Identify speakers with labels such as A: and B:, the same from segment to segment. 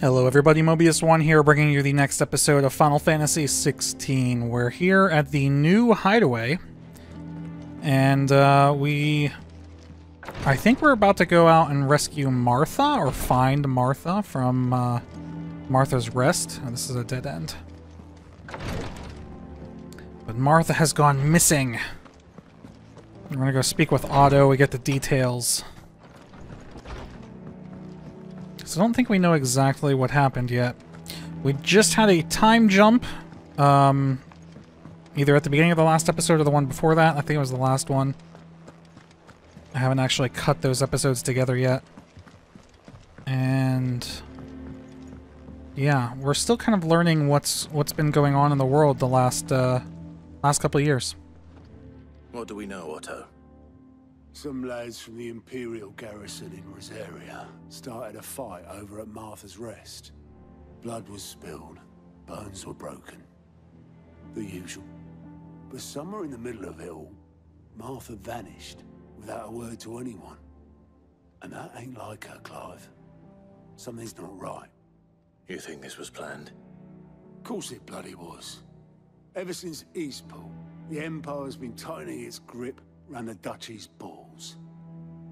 A: Hello everybody, Mobyus1 here, bringing you the next episode of Final Fantasy XVI. We're here at the new hideaway, and uh, we... I think we're about to go out and rescue Martha, or find Martha from uh, Martha's Rest. Oh, this is a dead end. But Martha has gone missing. We're gonna go speak with Otto, we get the details. So I don't think we know exactly what happened yet. We just had a time jump, um, either at the beginning of the last episode or the one before that. I think it was the last one. I haven't actually cut those episodes together yet. And yeah, we're still kind of learning what's what's been going on in the world the last uh, last couple of years.
B: What do we know, Otto?
C: Some lads from the Imperial garrison in Rosaria started a fight over at Martha's Rest. Blood was spilled, bones were broken. The usual. But somewhere in the middle of it all, Martha vanished without a word to anyone. And that ain't like her, Clive. Something's not right.
B: You think this was planned?
C: Of course it bloody was. Ever since Eastpool, the Empire's been tightening its grip around the Duchy's balls.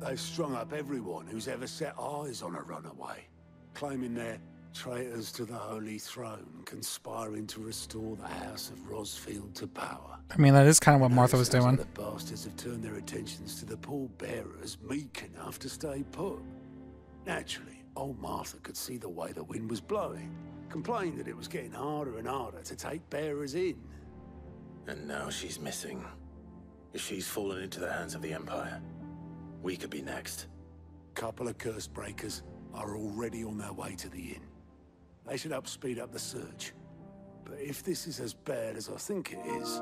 C: They've strung up everyone who's ever set eyes on a runaway, claiming they're traitors to the Holy Throne, conspiring to restore the House of Rosfield to power.
A: I mean, that is kind of what Martha was doing.
C: Like the bastards have turned their attentions to the pallbearers meek enough to stay put. Naturally, old Martha could see the way the wind was blowing, complained that it was getting harder and harder to take bearers in.
B: And now she's missing. If she's fallen into the hands of the Empire, we could be next.
C: Couple of curse breakers are already on their way to the inn. They should help speed up the search. But if this is as bad as I think it is,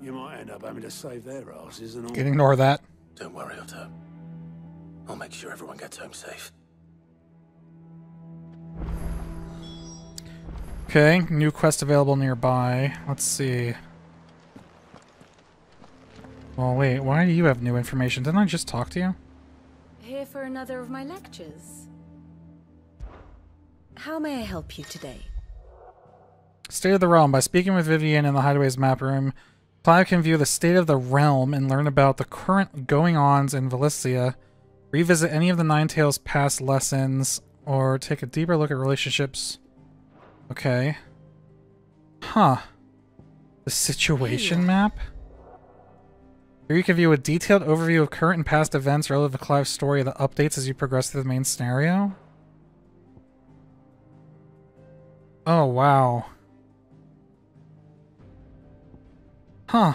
C: you might end up having to save their asses and all.
A: Can ignore that.
B: Don't worry, Otto. I'll make sure everyone gets home safe.
A: Okay, new quest available nearby. Let's see. Well, wait, why do you have new information? Didn't I just talk to you?
D: Here for another of my lectures. How may I help you today?
A: State of the Realm. By speaking with Vivian in the Hideaway's map room, Clive can view the state of the realm and learn about the current going-ons in Valisthea, revisit any of the Nine Tails past lessons, or take a deeper look at relationships. Okay. Huh. The situation uh, map? Here you can view a detailed overview of current and past events relative to Clive's story that updates as you progress through the main scenario. Oh, wow. Huh.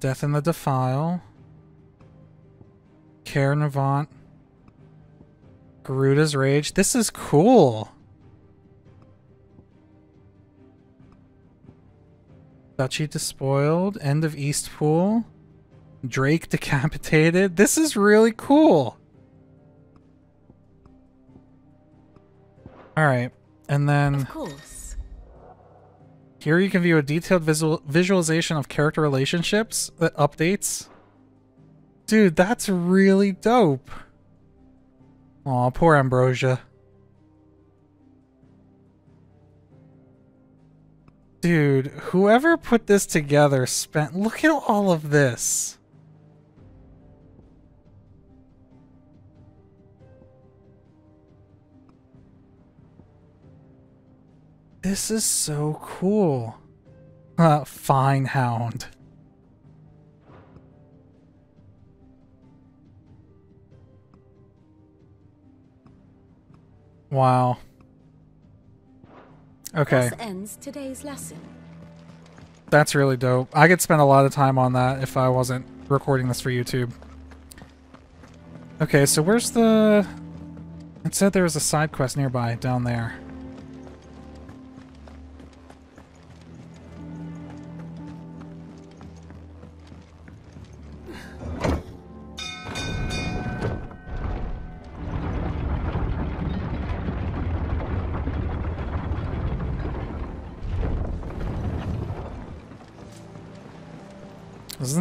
A: Death in the Defile. Caer Norvent. Garuda's Rage. This is cool. Duchy despoiled. End of Eastpool. Drake decapitated. This is really cool. Alright. And then...
D: Of course.
A: Here you can view a detailed visual visualization of character relationships that updates. Dude, that's really dope. Aw, poor Ambrosia. Dude, whoever put this together spent... Look at all of this. This is so cool. Uh, fine hound. Wow. Okay.
D: Thus ends today's lesson.
A: That's really dope. I could spend a lot of time on that if I wasn't recording this for YouTube. Okay, so where's the... It said there was a side quest nearby, down there.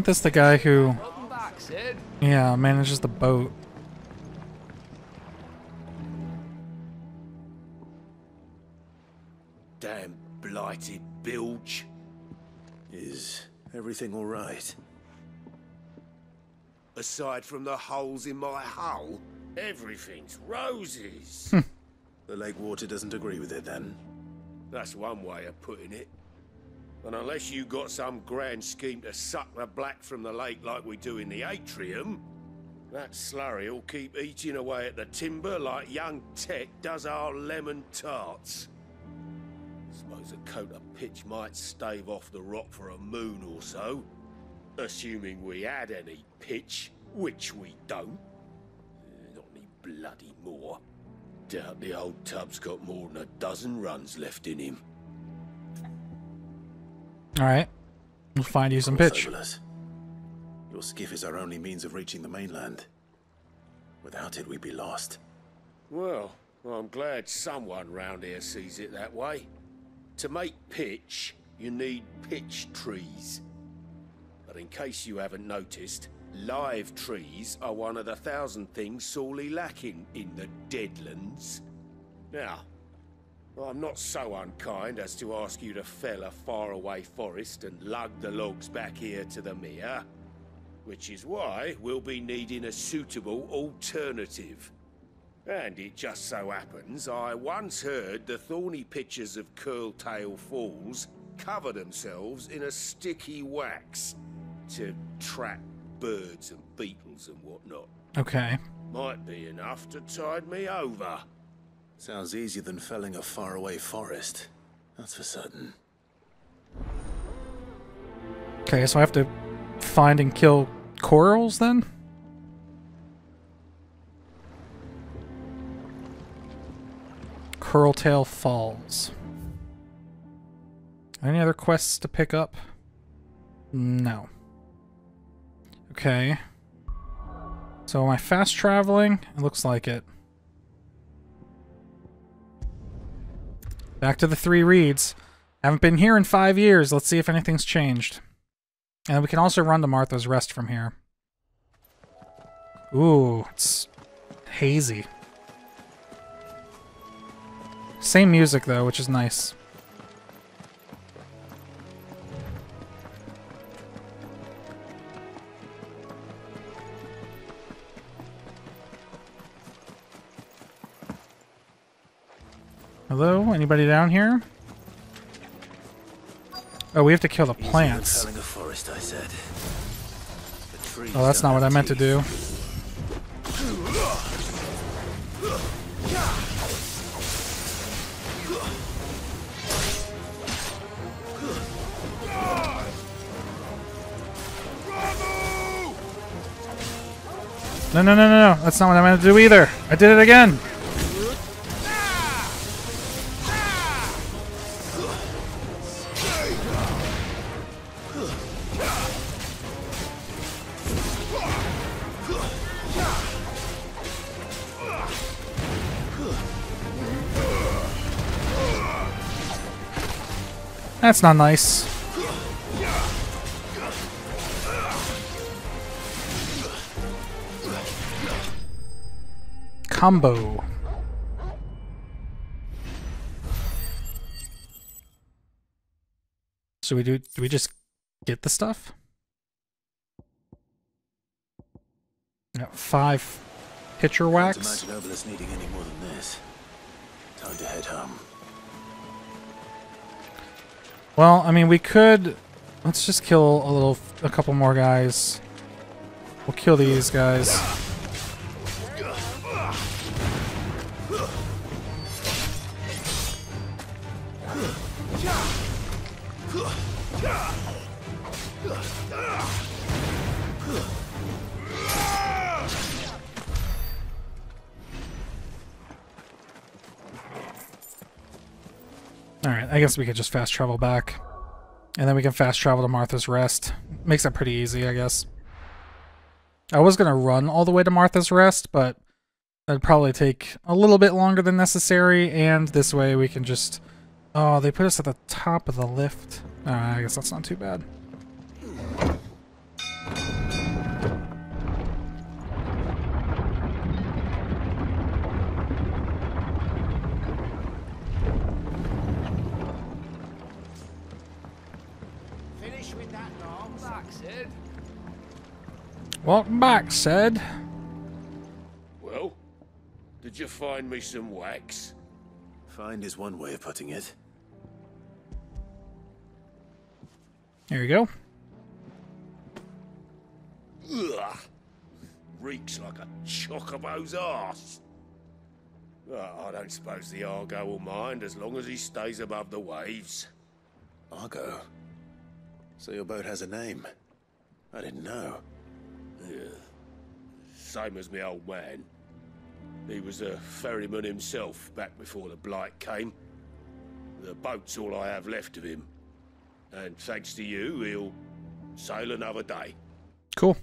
A: Isn't this the guy who...
E: Back,
A: Yeah, manages the boat.
E: Damn blighted bilge.
B: Is everything all right?
E: Aside from the holes in my hull, everything's roses.
B: The lake water doesn't agree with it then.
E: That's one way of putting it. And unless you got some grand scheme to suck the black from the lake like we do in the atrium, that slurry will keep eating away at the timber like young Tech does our lemon tarts. Suppose a coat of pitch might stave off the rock for a moon or so. Assuming we had any pitch, which we don't. Eh, Not any bloody more. Doubt the old tub's got more than a dozen runs left in him.
A: Alright. We'll find you some pitch.
B: over. Your skiff is our only means of reaching the mainland. Without it, we'd be lost.
E: Well, I'm glad someone round here sees it that way. To make pitch, you need pitch trees. But in case you haven't noticed, live trees are one of the thousand things sorely lacking in the Deadlands. Now, I'm not so unkind as to ask you to fell a faraway forest and lug the logs back here to the mere, which is why we'll be needing a suitable alternative. And it just so happens I once heard the thorny pitchers of Curltail Falls cover themselves in a sticky wax to trap birds and beetles and whatnot.
A: Okay.
E: Might be enough to tide me over.
B: Sounds easier than felling a faraway forest. That's for certain.
A: Okay, so I have to find and kill corals then? Curltail Falls. Any other quests to pick up? No. Okay. So am I fast traveling? It looks like it. Back to the Three Reeds. Haven't been here in five years. Let's see if anything's changed. And we can also run to Martha's Rest from here. Ooh, it's hazy. Same music though, which is nice. Hello? Anybody down here? Oh, we have to kill the plants.
B: forest, I said. The
A: Oh, that's
B: don't
A: what I meant to do. No, no, no, no, no. That's not what I meant to do either. I did it again. That's not nice. Combo. So we do do we just get the stuff? Got five pitcher wax.
B: imagine Obelisk needing any more than this. Time to head home.
A: Well, I mean, we could. Let's just kill a little, a couple more guys. We'll kill these guys. Alright, I guess we could just fast travel back. And then we can fast travel to Martha's Rest. Makes it pretty easy, I guess. I was going to run all the way to Martha's Rest, but that'd probably take a little bit longer than necessary, and this way we can just... Oh, they put us at the top of the lift. Alright, I guess that's not too bad. Welcome back, Cid.
E: Well, did you find me some wax?
B: Find is one way of putting it.
A: There you go.
E: Ugh. Reeks like a chocobo's arse. Well, I don't suppose the Argo will mind as long as he stays above the waves.
B: Argo. So your boat has a name. I didn't know.
E: Same as my old man. He was a ferryman himself back before the Blight came. The boat's all I have left of him. And thanks to you, he'll sail another day.
A: Cool.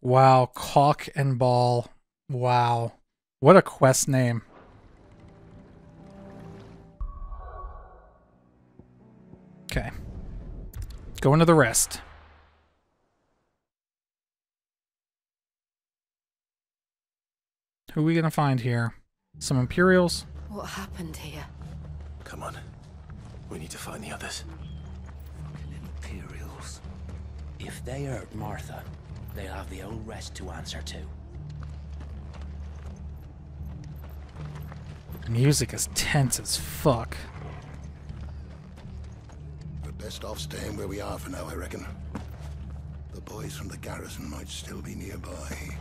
A: Wow, Caulk and Ball. Wow. What a quest name. Going to the rest. Who are we gonna find here? Some Imperials?
D: What happened here?
B: Come on. We need to find the others.
F: Fucking Imperials. If they hurt Martha, they'll have the old rest to answer to.
A: Music is tense as fuck.
G: We're best off staying where we are for now, I reckon. The boys from the garrison might still be nearby.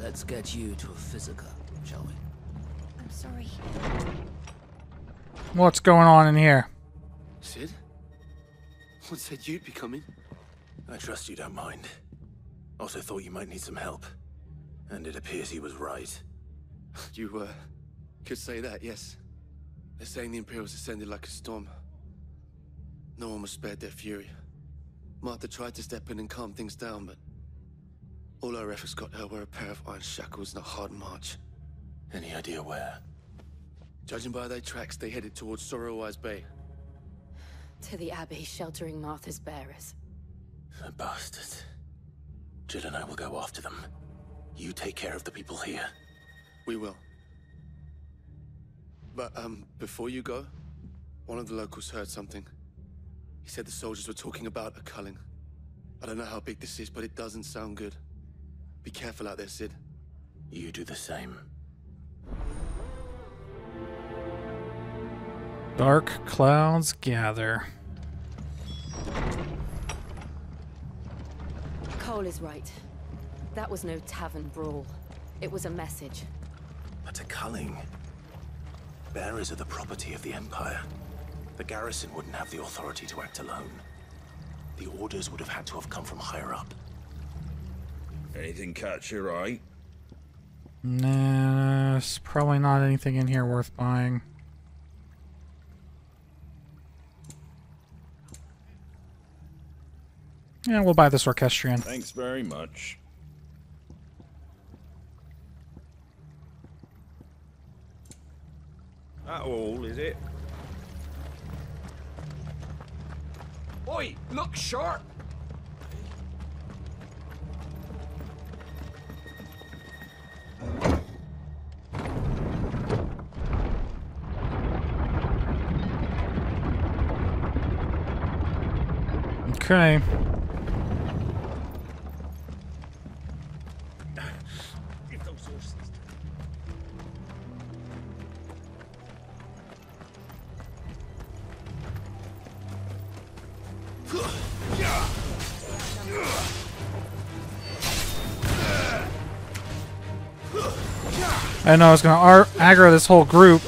F: Let's get you to a physicker, shall we?
D: I'm sorry.
A: What's going on in here?
H: Cid? What said you'd be coming?
B: I trust you don't mind. Also thought you might need some help. And it appears he was right.
H: You, uh, could say that, yes. They're saying the Imperials ascended like a storm. No one was spared their fury. Martha tried to step in and calm things down, but all our efforts got her were a pair of iron shackles and a hard march.
B: Any idea where?
H: Judging by their tracks, they headed towards Sorrowwise Bay.
D: To the Abbey sheltering Martha's bearers.
B: The bastards. Jill and I will go after them. You take care of the people here.
H: We will. But, um, before you go, one of the locals heard something. He said the soldiers were talking about a culling. I don't know how big this is, but it doesn't sound good. Be careful out there, Cid.
B: You do the same.
A: Dark clouds gather.
D: Cole is right. That was no tavern brawl. It was a message.
B: But a culling. Bearers are the property of the Empire. The garrison wouldn't have the authority to act alone. The orders would have had to have come from higher up.
I: Anything catch your eye?
A: Nah, there's probably not anything in here worth buying. Yeah, we'll buy this orchestrion.
I: Thanks very much. That all, is it?
F: Oi, look sharp!
A: Okay. I know I was gonna ar aggro this whole group.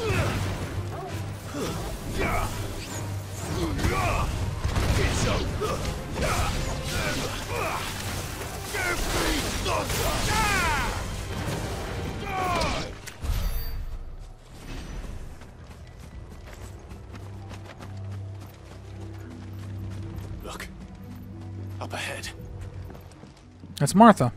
B: Look. Up ahead.
A: That's. Martha.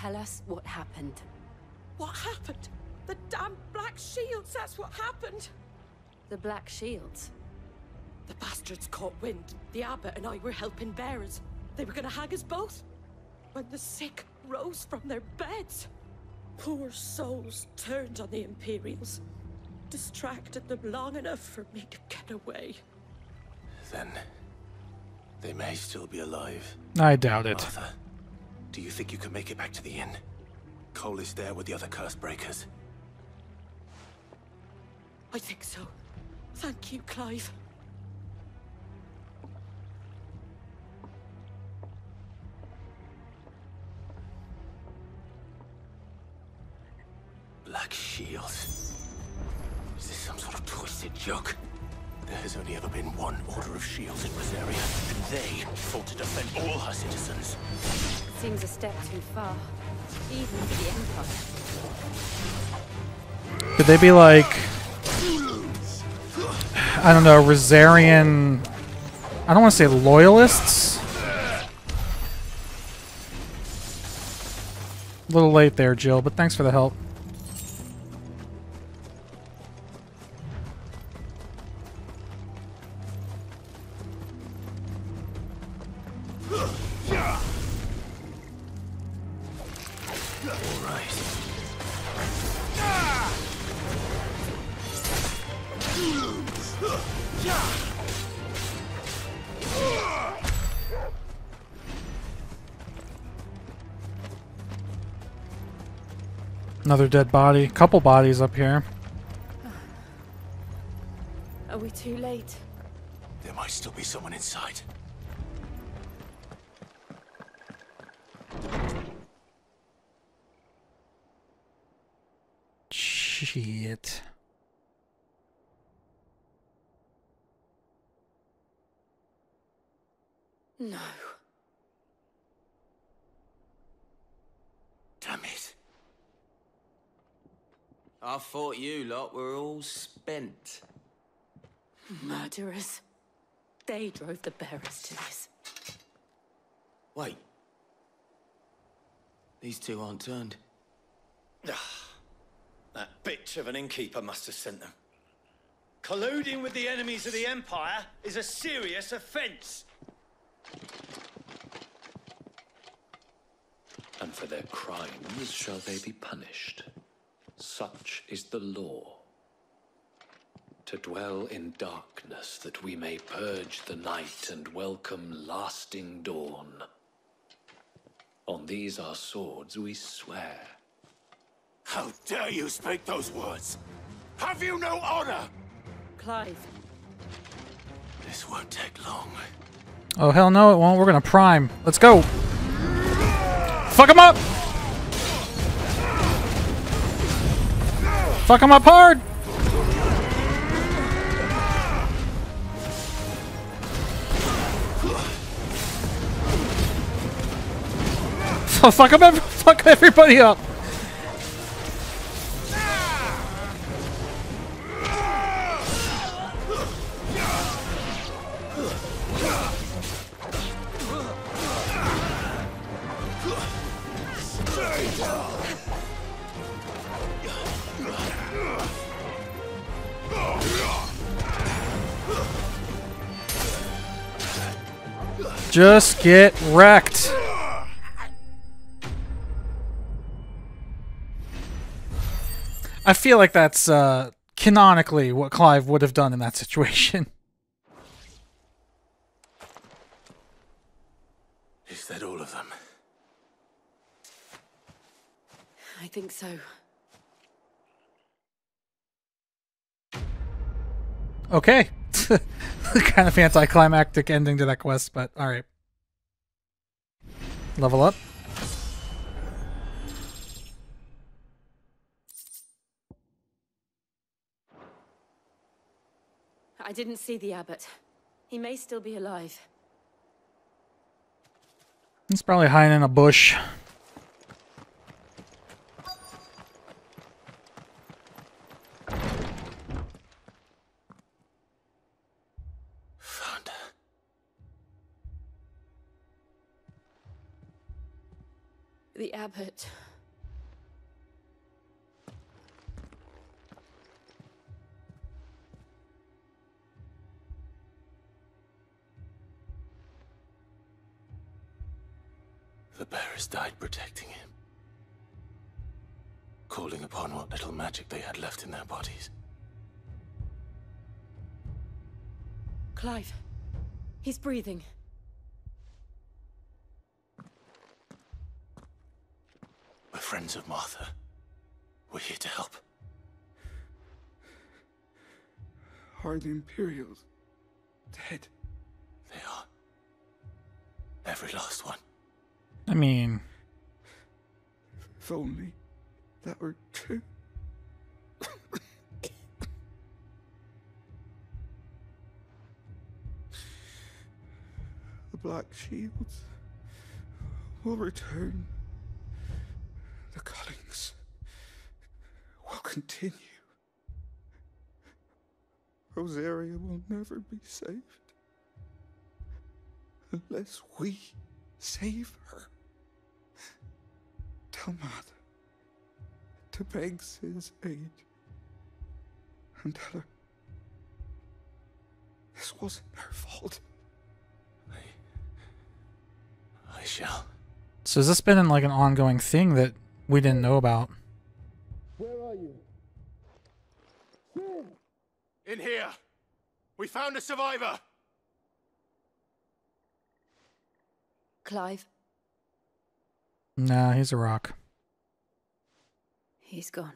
D: Tell us what happened.
J: What happened? The damn Black Shields, that's what happened.
D: The Black Shields.
J: The bastards caught wind. The abbot and I were helping bearers. They were gonna hang us both. When the sick rose from their beds. Poor souls turned on the Imperials. Distracted them long enough for me to get away.
B: Then they may still be alive.
A: I doubt it.
B: Martha, do you think you can make it back to the inn? Cole is there with the other curse breakers.
J: I think so. Thank you, Clive.
B: Black Shields. Is this some sort of twisted joke? There has only ever been one Order of Shields in Rosaria, and they fought to defend all her citizens.
D: Seems a step too far. Even for the Empire.
A: Could they be like, I don't know, Rosarian? I don't want to say loyalists. A little late there, Jill, but thanks for the help. Another dead body. Couple bodies up here.
D: Are we too late?
B: There might still be someone inside.
A: Shit.
J: No.
B: Damn it.
F: I thought you lot were all spent.
J: Murderers. They drove the bearers to this.
F: Wait. These two aren't turned.
K: Ah, that bitch of an innkeeper must have sent them. Colluding with the enemies of the Empire is a serious offense.
L: and for their crimes shall they be punished. Such is the law. To dwell in darkness that we may purge the night and welcome lasting dawn. On these our swords we swear.
B: How dare you speak those words? Have you no honor?
J: Clive.
B: This won't take long.
A: Oh, hell no, it won't. We're gonna prime. Let's go. Fuck him up! Fuck him up hard! fuck ev fuck everybody up! Just get wrecked. I feel like that's uh, canonically what Clive would have done in that situation.
B: Is that all of them?
D: I think so.
A: Okay. kind of anticlimactic ending to that quest, but alright. Level up.
D: I didn't see the abbot. He may still be alive.
A: He's probably hiding in a bush.
D: The abbot.
B: The bearers died protecting him. Calling upon what little magic they had left in their bodies.
D: Clive. He's breathing.
B: We're friends of Martha. We're here to help.
M: Are the Imperials dead?
B: They are. Every last one.
A: I mean,
M: If only that were true. the Black Shields will return. The Cullings will continue. Rosaria will never be saved unless we save her. Tell Matt to beg Cid's aid and tell her this wasn't her fault.
B: I shall.
A: so has this been like an ongoing thing that we didn't know about?
C: Where are you? Hmm.
E: In here! We found a survivor!
D: Clive.
A: Nah, he's a rock.
D: He's gone.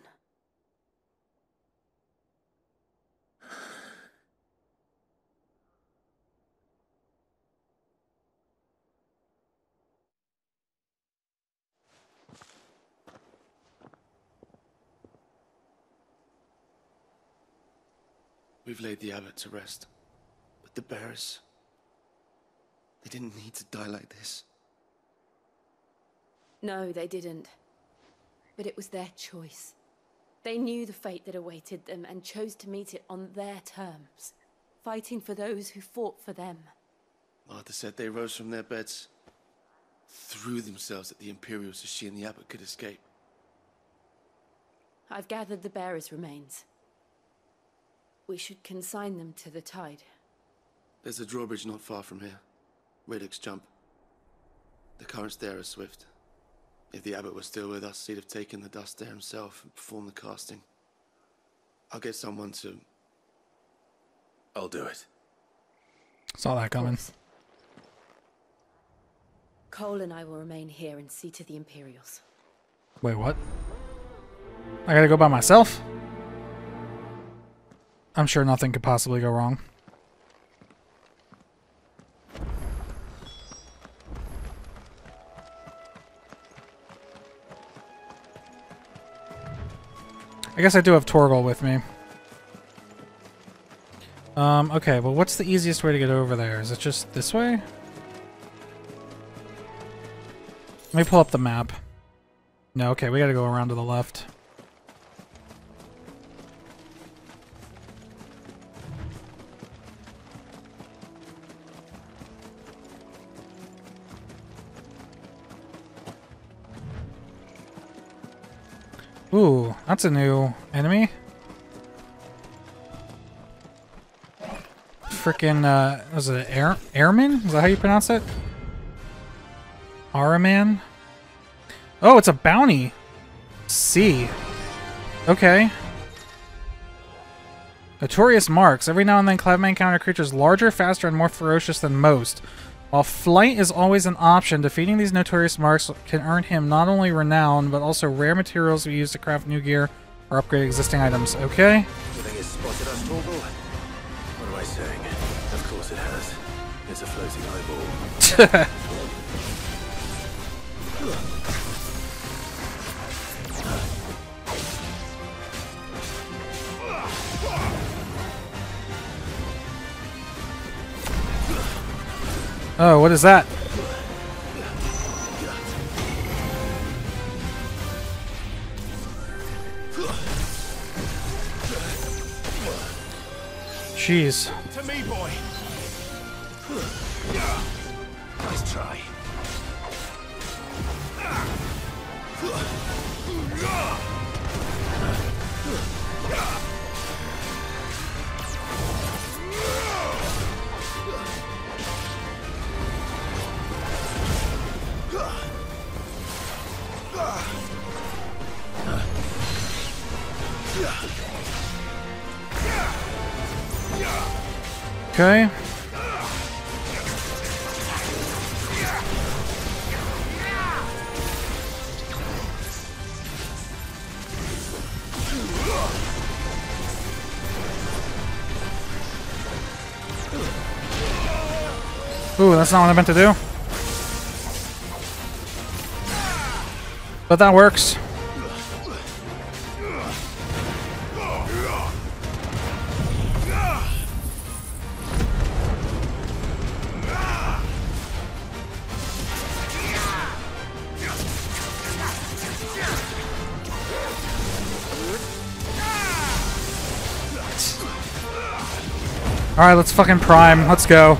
H: We've laid the abbot to rest. But the bearers. They didn't need to die like this.
D: No, they didn't. But it was their choice. They knew the fate that awaited them and chose to meet it on their terms, fighting for those who fought for them.
H: Martha said they rose from their beds, threw themselves at the Imperials so she and the abbot could escape.
D: I've gathered the bearers' remains. We should consign them to the tide.
H: There's a drawbridge not far from here. Radix jump. The currents there are swift. If the abbot was still with us, he'd have taken the dust there himself and performed the casting. I'll get someone to.
B: I'll do it.
A: Saw that coming.
D: Cole and I will remain here and see to the Imperials.
A: Wait, what? I gotta go by myself? I'm sure nothing could possibly go wrong. I guess I do have Torgal with me. Um, okay, well what's the easiest way to get over there? Is it just this way? Let me pull up the map. No, okay, we gotta go around to the left. That's a new enemy. Frickin', uh, was it Air Airman? Is that how you pronounce it? Araman? Oh, it's a bounty. C. Okay. Notorious marks. Every now and then, Clive may encounter creatures larger, faster, and more ferocious than most. While flight is always an option, defeating these notorious marks can earn him not only renown, but also rare materials we use to craft new gear or upgrade existing items. Okay?
B: You think it's spotted us, Torgal? What am I saying? Of course it has. It's a floating eyeball.
A: Oh, what is that? Jeez. Okay. Ooh, that's not what I meant to do. But that works. Alright, let's fucking prime. Let's go.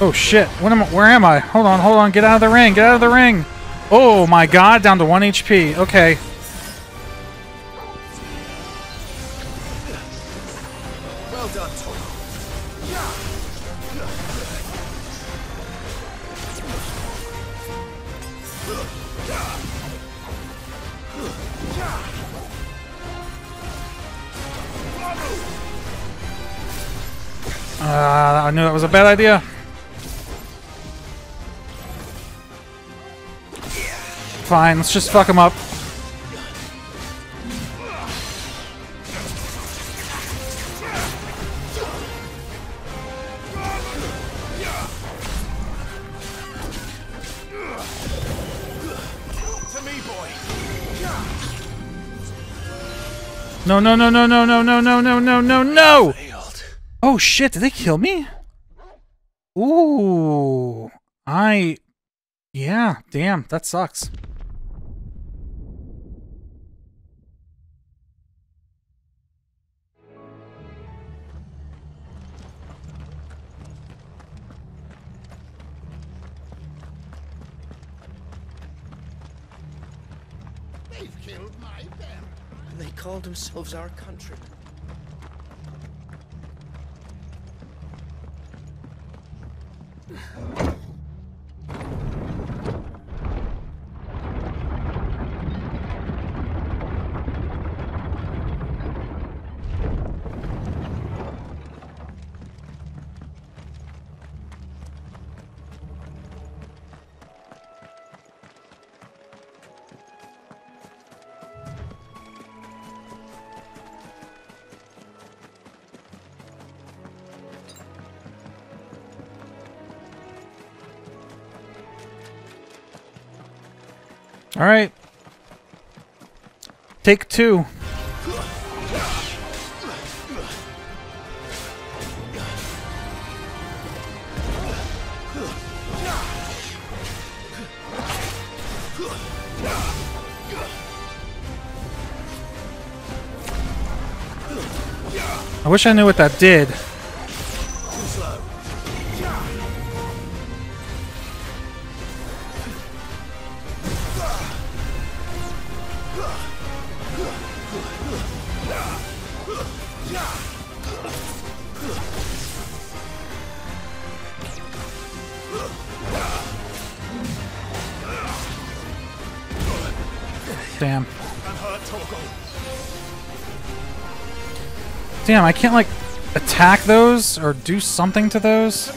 A: Oh shit, what am I, where am I? Hold on, hold on, get out of the ring, get out of the ring! Oh my god, down to 1 HP, okay. Bad idea. Fine, let's just fuck him up.
B: To me, boy.
A: No, no, no, no, no, no, no, no, no, no, no, no! Oh shit, did they kill me? Ooh. I... Yeah, damn, that sucks.
K: They've killed my bear. And they called themselves our countrymen.
A: Alright. Take two. I wish I knew what that did. I can't like attack those or do something to those.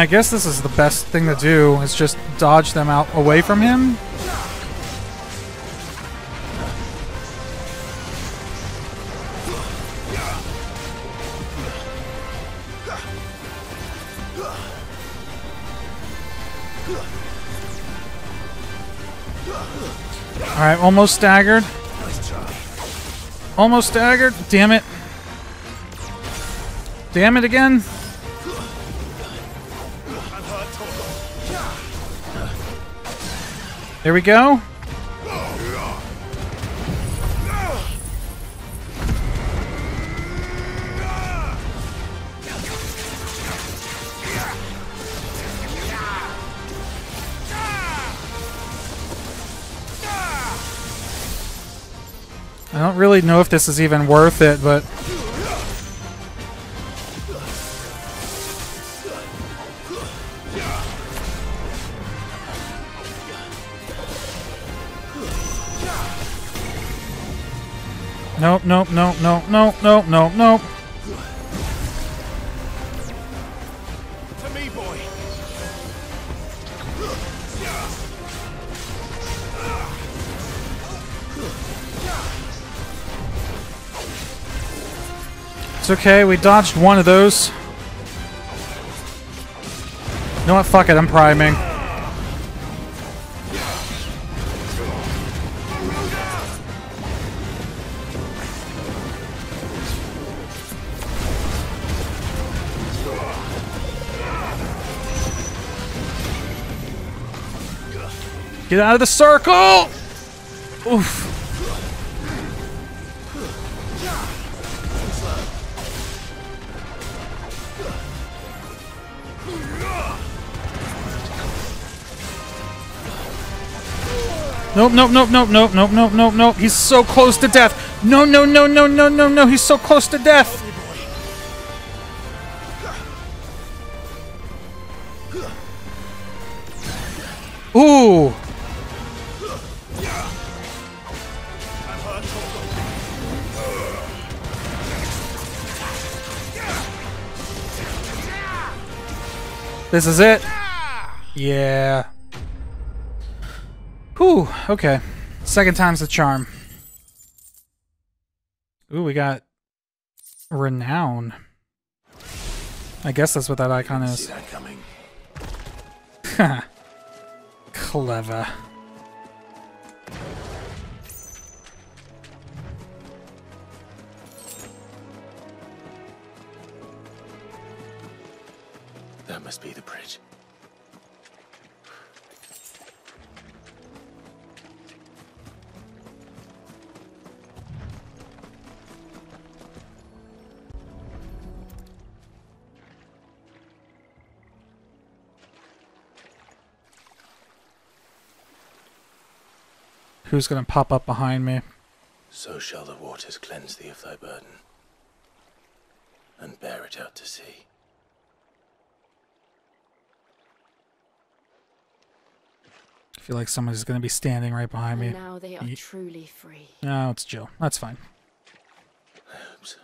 A: I guess this is the best thing to do, is just dodge them out away from him. Alright, almost staggered. Almost staggered. Damn it. Damn it again. There we go. I don't really know if this is even worth it, but... Nope, nope, nope, nope, nope, nope, nope, nope.
E: To me, boy.
A: It's okay, we dodged one of those. You know what? Fuck it, I'm priming. Get out of the circle! Oof. Nope, nope, nope, nope, nope, nope, nope, nope, nope. He's so close to death. No, no, no, no, no, no, no. He's so close to death. Ooh. This is it. Yeah. Whew, okay. Second time's the charm. Ooh, we got renown. I guess that's what that icon is. Clever.
B: That must be the bridge.
A: Who's gonna pop up behind me?
B: So shall the waters cleanse thee of thy burden, and bear it out to sea.
A: Feel like somebody's gonna be standing right behind me.
D: Now they are
A: Ye-
D: truly free.
A: No, it's Jill. That's fine.
B: I hope so.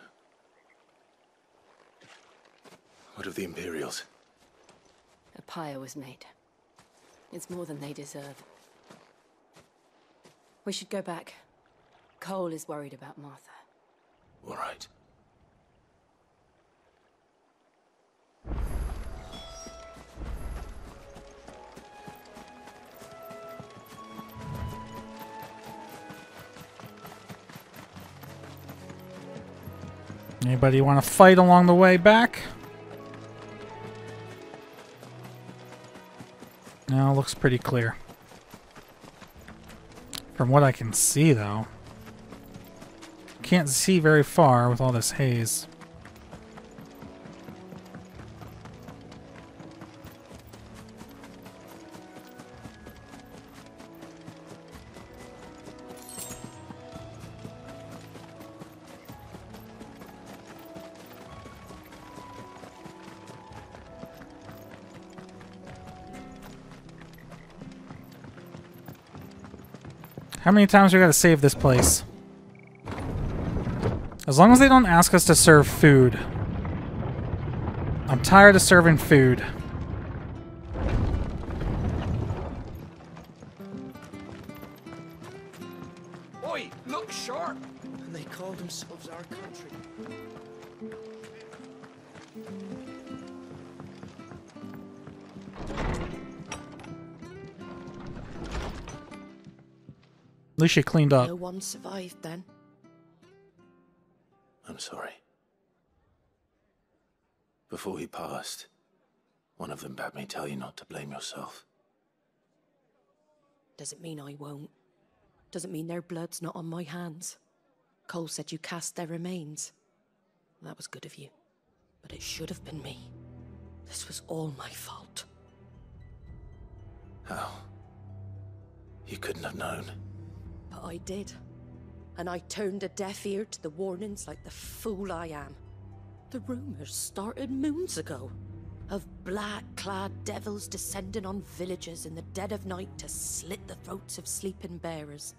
B: What of the Imperials?
D: A pyre was made. It's more than they deserve. We should go back. Cole is worried about Martha.
B: All right.
A: Anybody want to fight along the way back? Now looks pretty clear. From what I can see, though. Can't see very far with all this haze. How many times we gotta save this place? As long as they don't ask us to serve food. I'm tired of serving food. At least you cleaned up.
J: No one survived then.
B: I'm sorry. Before he passed, one of them bade me tell you not to blame yourself.
J: Doesn't mean I won't. Doesn't mean their blood's not on my hands. Cole said you cast their remains. That was good of you. But it should have been me. This was all my fault.
B: How? You couldn't have known.
J: But I did. And I turned a deaf ear to the warnings like the fool I am. The rumors started moons ago of black clad devils descending on villages in the dead of night to slit the throats of sleeping bearers.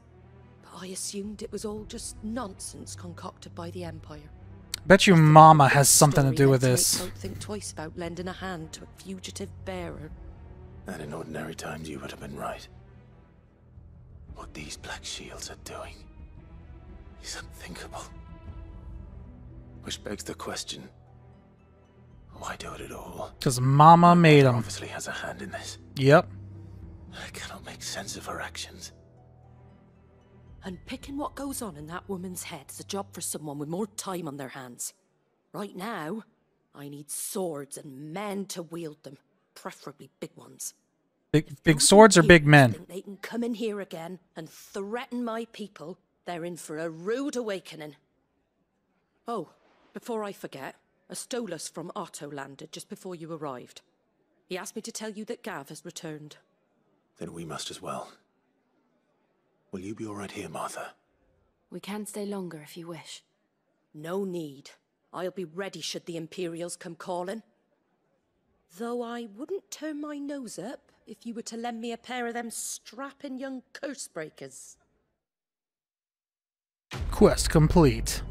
J: But I assumed it was all just nonsense concocted by the Empire.
A: Bet you Mama has something to do with this.
J: Don't think twice about lending a hand to a fugitive bearer.
B: And in ordinary times, you would have been right. What these Black Shields are doing is unthinkable. Which begs the question why do it at all?
A: Because Mama made him.
B: Obviously has a hand in this.
A: Yep.
B: I cannot make sense of her actions.
J: And picking what goes on in that woman's head is a job for someone with more time on their hands. Right now, I need swords and men to wield them, preferably big ones.
A: Big big swords or big men?
J: They can come in here again and threaten my people? They're in for a rude awakening. Oh, before I forget, a Stolas from Otto landed just before you arrived. He asked me to tell you that Gav has returned.
B: Then we must as well. Will you be all right here, Martha?
D: We can stay longer if you wish.
J: No need. I'll be ready should the Imperials come calling. Though I wouldn't turn my nose up if you were to lend me a pair of them strapping young curse breakers.
A: Quest complete.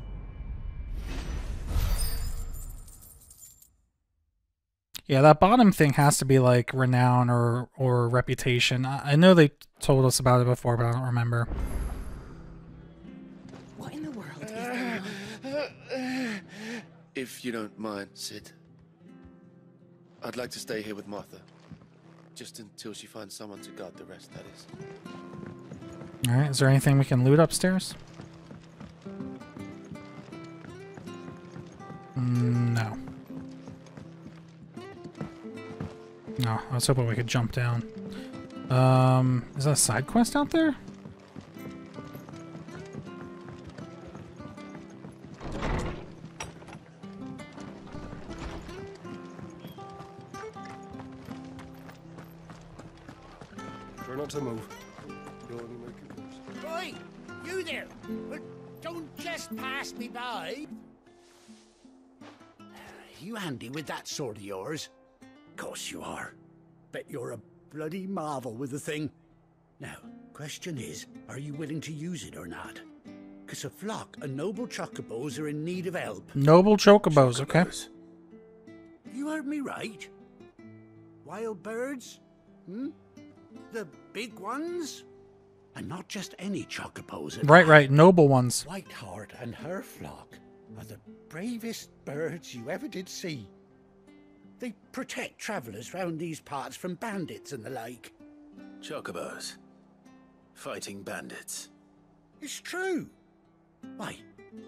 A: Yeah, that bottom thing has to be like renown or or reputation. I, I know they told us about it before, but I don't remember.
J: What in the world is going on?
H: If you don't mind, Cid. I'd like to stay here with Martha. Just until she finds someone to guard the rest, that is.
A: All right, is there anything we can loot upstairs? Mm, No. No, I was hoping we could jump down. Um, is that a side quest out there?
N: Not to move. You'll only make it worse.
O: Oi! You there! But don't just pass me by! You handy with that sword of yours? Of course you are. Bet you're a bloody marvel with the thing. Now, question is, are you willing to use it or not? Cause a flock of noble chocobos are in need of help.
A: Noble chocobos, okay.
O: You heard me right. Wild birds? Hmm? The big ones? And not just any chocobos.
A: Right, right, noble ones.
O: Whiteheart and her flock are the bravest birds you ever did see. They protect travellers round these parts from bandits and the like.
B: Chocobos. Fighting bandits.
O: It's true. Why,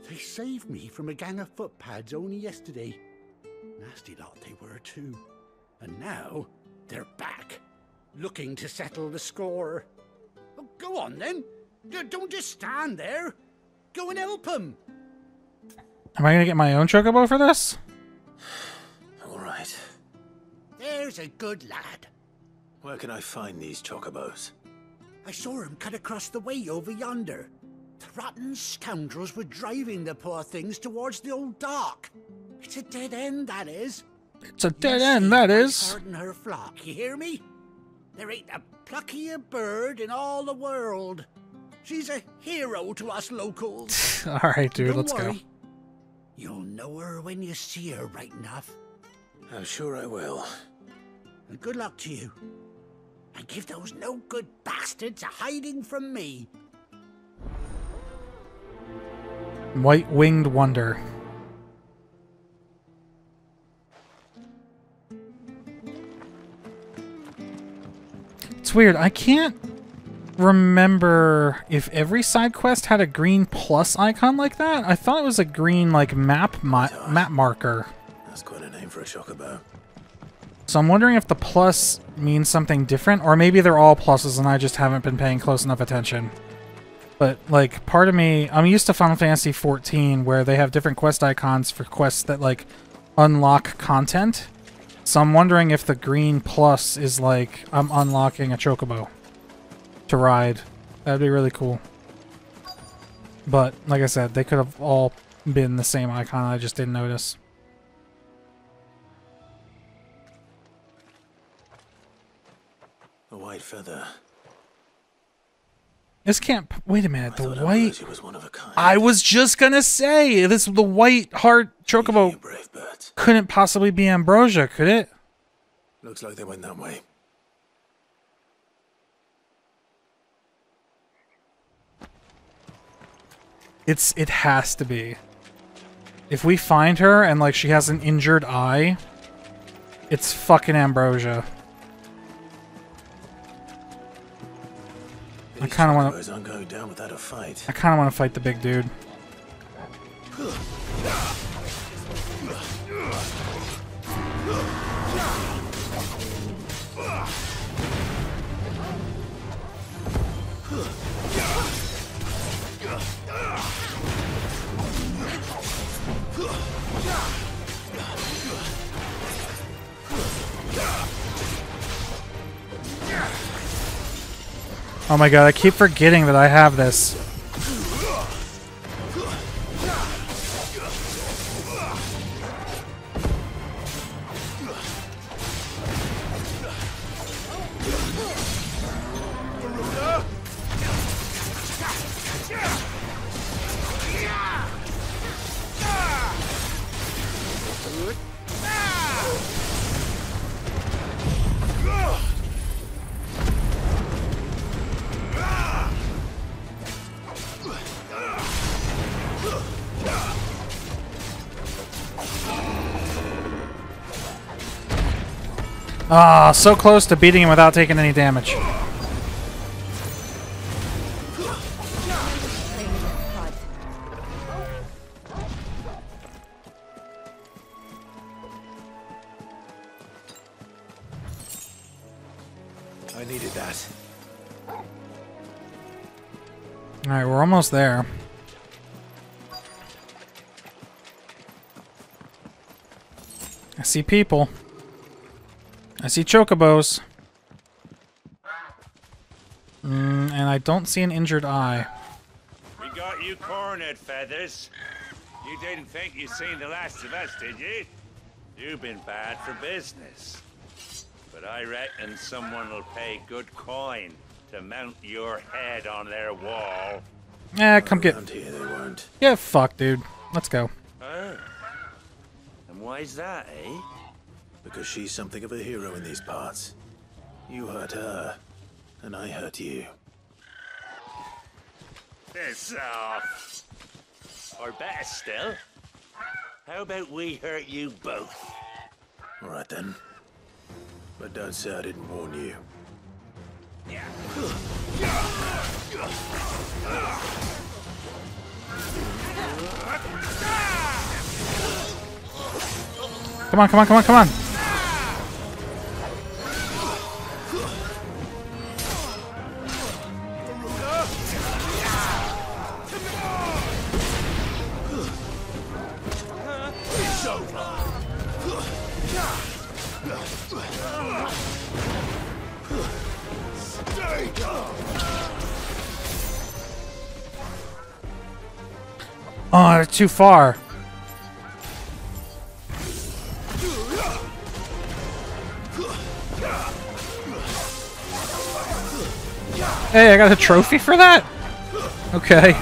O: they saved me from a gang of footpads only yesterday. Nasty lot they were, too. And now they're back, looking to settle the score. Oh, go on then. D- don't just stand there. Go and help him.
A: Am I gonna get my own chocobo for this?
B: All right.
O: There's a good lad.
B: Where can I find these chocobos?
O: I saw him cut across the way over yonder. The rotten scoundrels were driving the poor things towards the old dock. It's a dead end, that is.
A: It's a dead end, that is.
O: Pardon her flock, you hear me? There ain't a pluckier bird in all the world. She's a hero to us locals.
A: All right, dude,
O: Don't
A: let's go.
O: worry. You'll know her when you see her, right enough.
B: I'm sure I will.
O: And good luck to you. And give those no good bastards a hiding from me.
A: White winged wonder. It's weird. I can't remember if every side quest had a green plus icon like that. I thought it was a green like map mi- map marker.
B: That's quite a name for a chocobo.
A: So I'm wondering if the plus means something different, or maybe they're all pluses and I just haven't been paying close enough attention. But, like, part of me... I'm used to Final Fantasy XIV, where they have different quest icons for quests that, like, unlock content. So I'm wondering if the green plus is, like, I'm unlocking a chocobo to ride. That'd be really cool. But, like I said, they could have all been the same icon, I just didn't notice.
B: A white feather.
A: This can't. Wait a minute. The white.
B: Was one of a kind.
A: I was just gonna say this. The white heart chocobo couldn't possibly be ambrosia, could it?
B: Looks like they went that way.
A: It's. It has to be. If we find her and like she has an injured eye, it's fucking ambrosia. I kind of want to.
B: Chocobos aren't going down without a fight.
A: I kind of want to fight the big dude. Oh my god, I keep forgetting that I have this. Ah, so close to beating him without taking any damage.
B: I needed that.
A: Alright, we're almost there. I see people. I see chocobos. Mm, and I don't see an injured eye.
P: We got you cornered, Feathers. You didn't think you'd seen the last of us, did you? You've been bad for business. But I reckon someone will pay good coin to mount your head on their wall.
A: Eh, come get.
B: Around here they won't.
A: Yeah, fuck, dude. Let's go.
P: Oh. And why's that, eh?
B: Because she's something of a hero in these parts. You hurt her, and I hurt you.
P: Piss off. Or better still, how about we hurt you both?
B: All right then. But don't say I didn't warn you.
A: Come on, come on, come on, come on. Oh, too far. Hey, I got a trophy for that? Okay.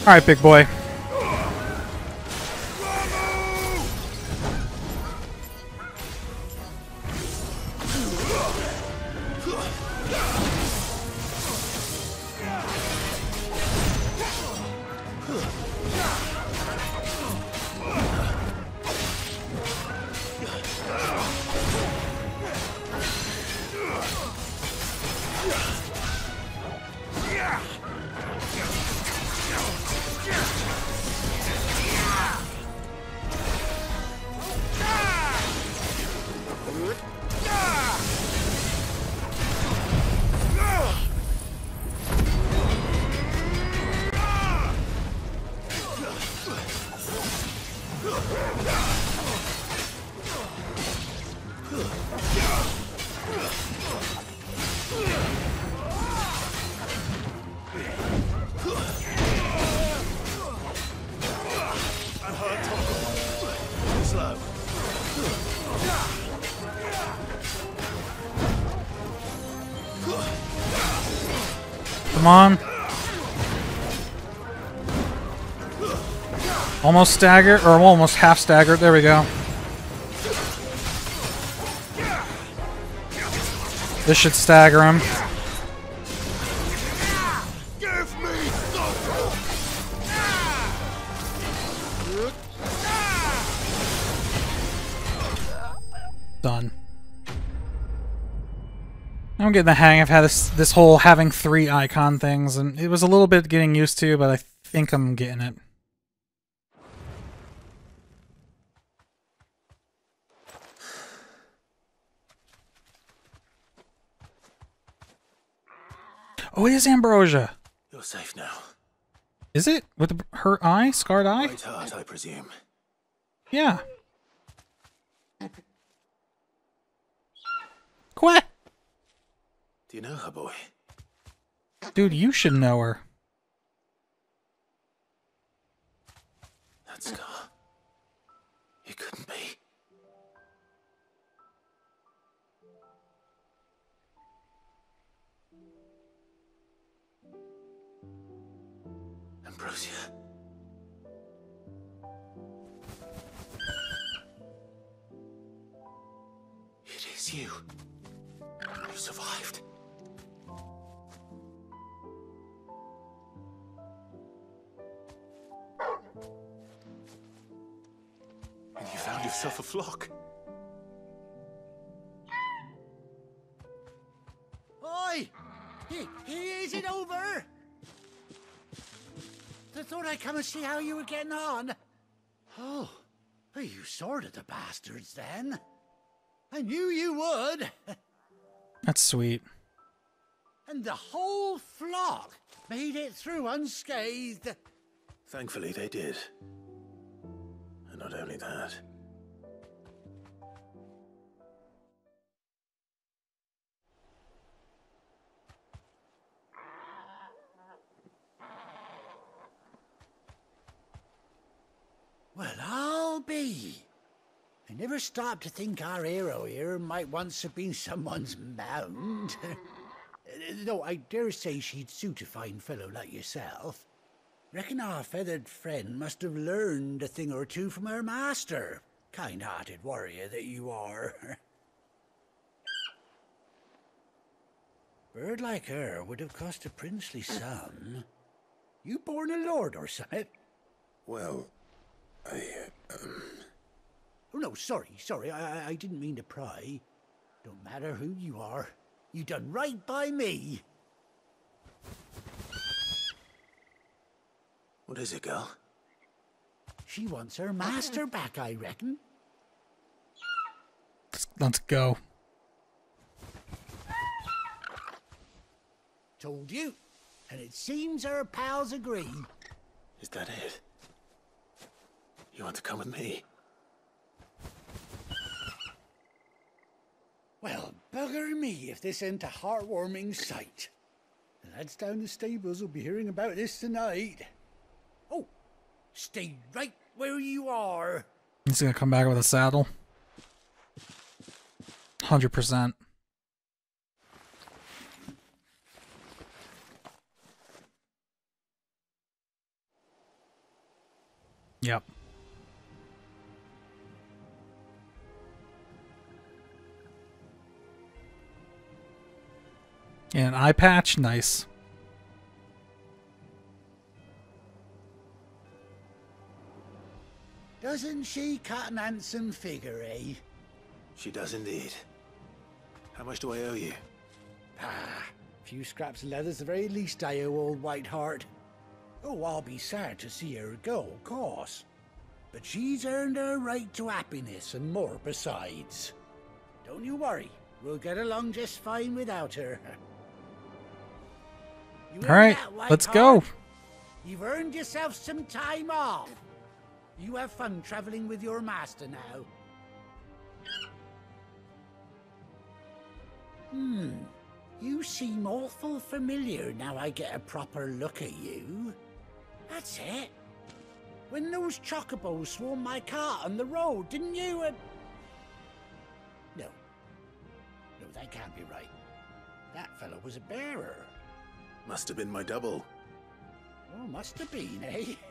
A: Alright, big boy. Almost staggered, or almost half staggered. There we go. This should stagger him. Done. I'm getting the hang of how this this whole having three icon things, and it was a little bit getting used to, but I think I'm getting it. Oh, it is Ambrosia.
B: You're safe now.
A: Is it with the, her eye, scarred eye?
B: Right heart, I presume.
A: Yeah. Quack.
B: Do you know her, boy?
A: Dude, you should know her.
B: That scar. It couldn't be. Ambrosia. It is you. You survived. And you found yourself a flock.
O: Oi! Is it over? I thought I'd come and see how you were getting on. Oh, are you sorted the bastards then? I knew you would.
A: That's sweet.
O: And the whole flock made it through unscathed.
B: Thankfully, they did. And not only that.
O: Never stopped to think our hero here might once have been someone's mount. Though I dare say she'd suit a fine fellow like yourself. Reckon our feathered friend must have learned a thing or two from her master. Kind-hearted warrior that you are. Bird like her would have cost a princely sum. You born a lord or something?
B: Well, I. Um...
O: Oh, no, sorry, sorry. I, I, I didn't mean to pry. Don't matter who you are. You done right by me.
B: What is it, girl?
O: She wants her master back, I reckon.
A: Let's, let's go.
O: Told you. And it seems her pals agree.
B: Is that it? You want to come with me?
O: Well, bugger me if this ain't a heartwarming sight. The lads down the stables will be hearing about this tonight. Oh, stay right where you are.
A: He's gonna come back with a saddle. Hundred percent. Yep. And eye patch, nice.
O: Doesn't she cut an handsome figure, eh?
B: She does indeed. How much do I owe you?
O: Ah, a few scraps of leather's the very least I owe old Whiteheart. Oh, I'll be sad to see her go, of course. But she's earned her right to happiness and more besides. Don't you worry, we'll get along just fine without her.
A: All right, let's go.
O: You've earned yourself some time off. You have fun traveling with your master now. Hmm. You seem awful familiar now I get a proper look at you. That's it. When those chocobos swarmed my cart on the road, didn't you? Uh... No. No, that can't be right. That fellow was a bearer.
B: Must have been my double.
O: Oh, must have been,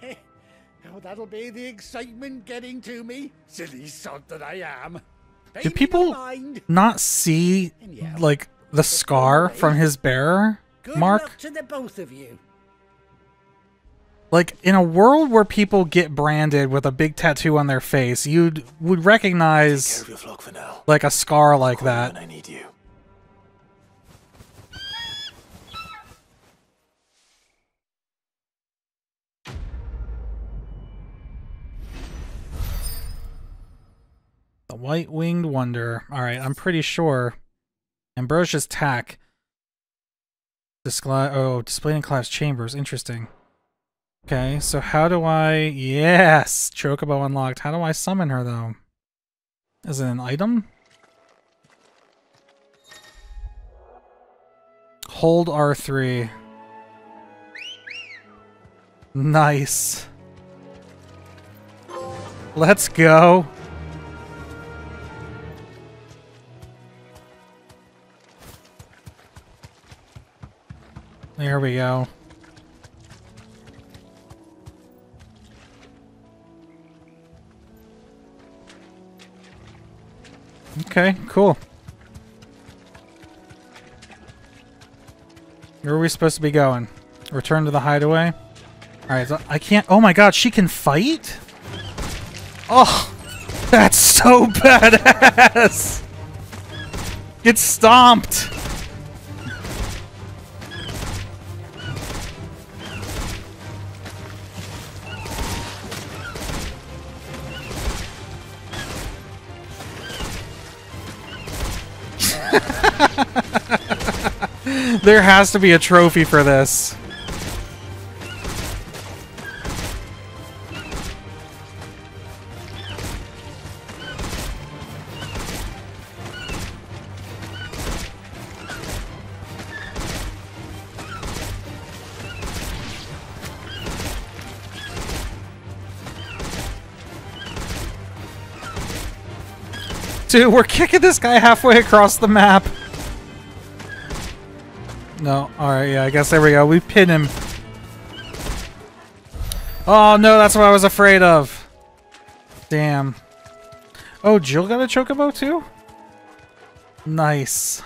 O: eh? oh, that'll be the excitement getting to me. Silly sod that I am. Pay
A: Do people
O: mind.
A: not see like the scar from his bearer
O: Good
A: mark?
O: luck to the both of you.
A: Like in a world where people get branded with a big tattoo on their face, you'd would recognize
B: Your flock for now.
A: like a scar like that.
B: I need you.
A: The White Winged Wonder. All right, I'm pretty sure. Ambrosia's tack. Discli- oh, displayed in chambers. Interesting. Okay, so how do I... Yes! Chocobo unlocked. How do I summon her, though? Is it an item? Hold R3. Nice. Let's go. There we go. Okay, cool. Where are we supposed to be going? Return to the hideaway? Alright, so I can't- oh my god, she can fight? Oh! That's so badass! Get stomped! There has to be a trophy for this. Dude, we're kicking this guy halfway across the map. No, alright, yeah, I guess there we go. We pin him. Oh no, that's what I was afraid of. Damn. Oh, Jill got a chocobo too? Nice.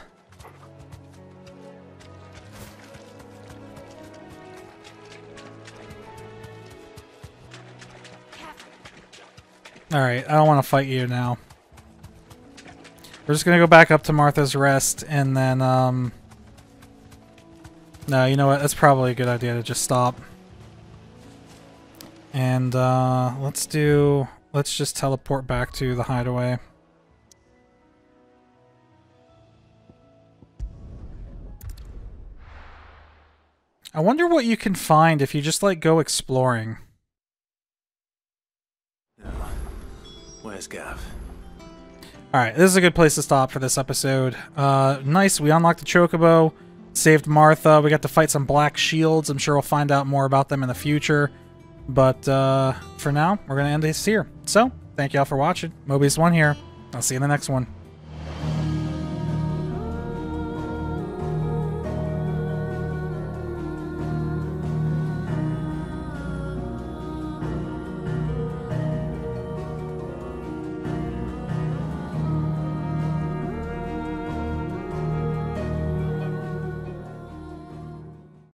A: Alright, I don't want to fight you now. We're just gonna go back up to Martha's Rest and then, um... No, you know what? That's probably a good idea to just stop. And, uh, let's do... Let's just teleport back to the hideaway. I wonder what you can find if you just, like, go exploring.
B: Where's Gav?
A: Alright, this is a good place to stop for this episode. Uh, nice, we unlocked the Chocobo, saved Martha, we got to fight some Black Shields. I'm sure we'll find out more about them in the future. But uh, for now, we're going to end this here. So, thank you all for watching. Mobyus1 here. I'll see you in the next one.